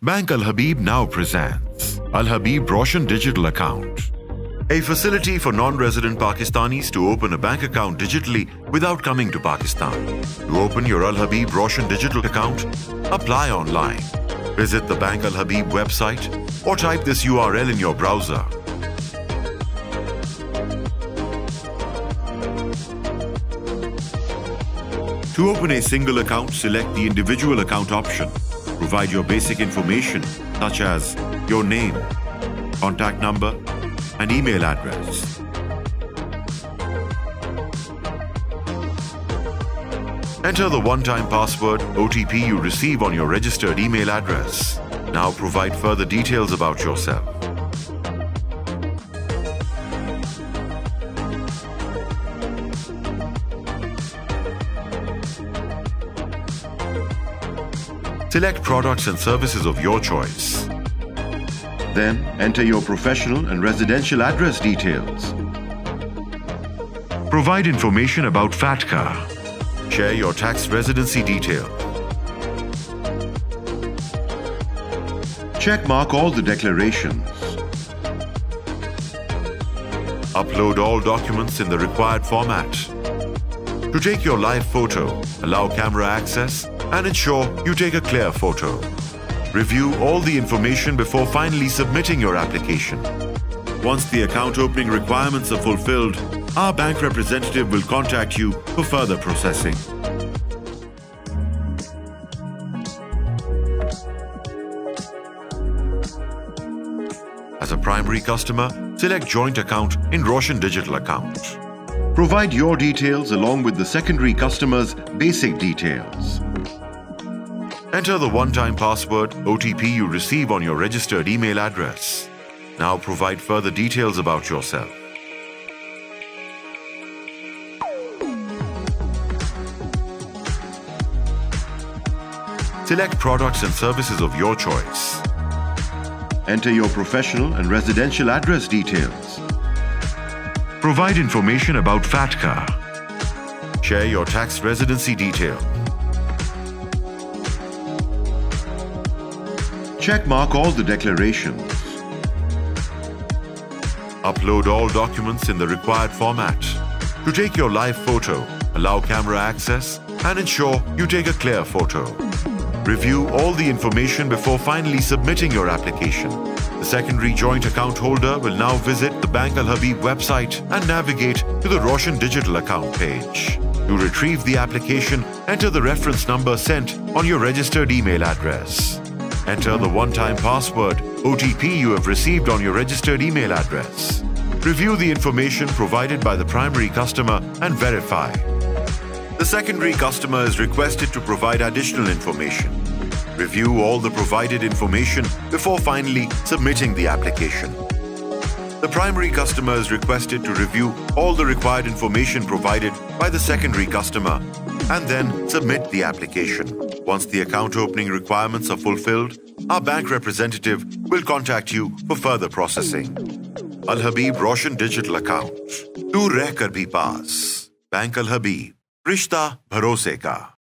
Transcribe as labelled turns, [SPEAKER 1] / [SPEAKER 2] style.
[SPEAKER 1] Bank Al Habib now presents Al Habib Roshan Digital Account, a facility for non resident Pakistanis to open a bank account digitally without coming to Pakistan. To open your Al Habib Roshan Digital Account, apply online. Visit the Bank Al Habib website or type this URL in your browser. To open a single account, select the individual account option. Provide your basic information such as your name, contact number, and email address. Enter the one-time password OTP you receive on your registered email address. Now provide further details about yourself. Select products and services of your choice. Then enter your professional and residential address details. Provide information about FATCA. Share your tax residency detail. Check mark all the declarations. Upload all documents in the required format. To take your live photo, allow camera access and ensure you take a clear photo. Review all the information before finally submitting your application. Once the account opening requirements are fulfilled, our bank representative will contact you for further processing. As a primary customer, select Joint Account in Roshan Digital Account. Provide your details along with the secondary customer's basic details. Enter the one-time password OTP you receive on your registered email address. Now provide further details about yourself. Select products and services of your choice. Enter your professional and residential address details. Provide information about FATCA. Share your tax residency detail. Checkmark all the declarations. Upload all documents in the required format. To take your live photo, allow camera access and ensure you take a clear photo. Review all the information before finally submitting your application. The secondary joint account holder will now visit the Bank Al Habib website and navigate to the Roshan Digital account page. To retrieve the application, enter the reference number sent on your registered email address. Enter the one-time password OTP you have received on your registered email address. Review the information provided by the primary customer and verify. The secondary customer is requested to provide additional information. Review all the provided information before finally submitting the application. The primary customer is requested to review all the required information provided by the secondary customer and then submit the application. Once the account opening requirements are fulfilled, our bank representative will contact you for further processing. Al Habib Roshan Digital Account. Tu reh kar bhi. Bank Al Habib. Rishta Bharose ka.